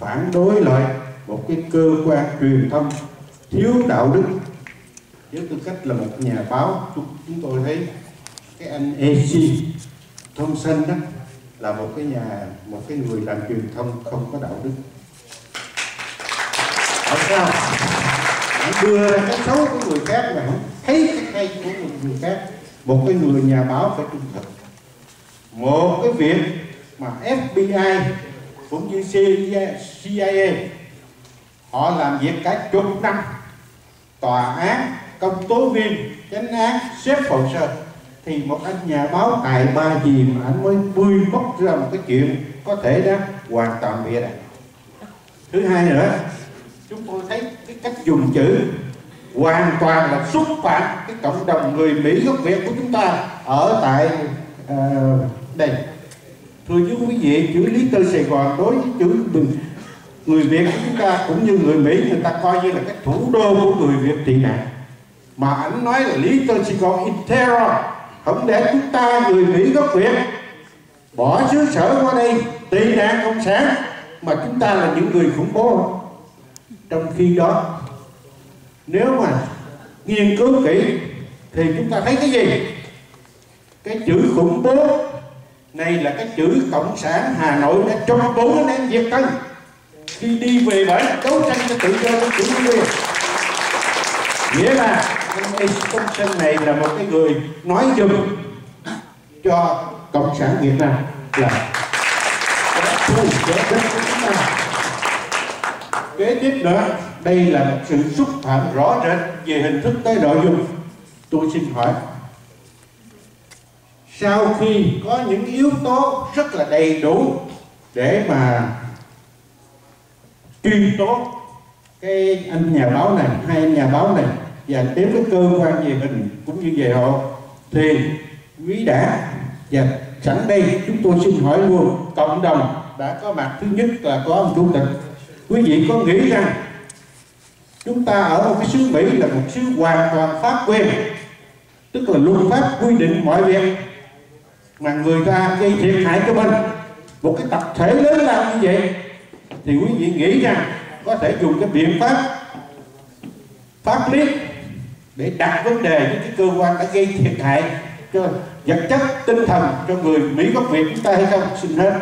phản đối lại một cái cơ quan truyền thông thiếu đạo đức. Với tư cách là một nhà báo chúng, tôi thấy cái anh AC Thompson đó là một cái nhà một cái người làm truyền thông không có đạo đức. Tại sao. Anh đưa ra cái xấu của người khác mà không thấy cái hay của người khác. Một cái người nhà báo phải trung thực. Một cái việc mà FBI cũng như CIA họ làm việc cả chục năm. Tòa án công tố viên chánh án xếp hồ sơ thì một anh nhà báo tài ba gì mà anh mới bươi bóc ra một cái chuyện có thể đó hoàn toàn bịa đặt thứ hai nữa chúng tôi thấy cái cách dùng chữ hoàn toàn là xúc phạm cái cộng đồng người Mỹ gốc Việt của chúng ta ở tại uh, đây thưa chú quý vị chữ lý tơ Sài Gòn đối với chữ người Việt của chúng ta cũng như người Mỹ, người ta coi như là cái thủ đô của người Việt tị nạn. Mà anh nói là lý tơ Sài Gòn in terror. Không để chúng ta, người Mỹ gốc Việt, bỏ xứ sở qua đây. Tị nạn cộng sản mà chúng ta là những người khủng bố. Trong khi đó, nếu mà nghiên cứu kỹ, thì chúng ta thấy cái gì? Cái chữ khủng bố này là cái chữ cộng sản hà nội đã trong bốn anh em việt tân. Khi đi về bển đấu tranh cho tự do của chủ quyền. Nghĩa là ông Estonson này là một cái người nói dùm cho cộng sản việt nam là thu đất của chúng ta. Kế tiếp nữa, đây là một sự xúc phạm rõ rệt về hình thức tới nội dung. Tôi xin hỏi sau khi có những yếu tố rất là đầy đủ để mà truy tố cái anh nhà báo này, hai anh nhà báo này, và đến cái cơ quan về mình cũng như về họ, thì quý đã và sẵn đây chúng tôi xin hỏi luôn, cộng đồng đã có mặt. Thứ nhất là có ông chủ tịch. Quý vị có nghĩ rằng chúng ta ở một cái xứ Mỹ là một xứ hoàn toàn pháp quyền tức là luật pháp quy định mọi việc mà người ta gây thiệt hại cho mình. Một cái tập thể lớn lao như vậy, thì quý vị nghĩ rằng có thể dùng cái biện pháp pháp lý để đặt vấn đề với cái cơ quan đã gây thiệt hại cho vật chất, tinh thần cho người Mỹ gốc Việt chúng ta hay không? Xin hết.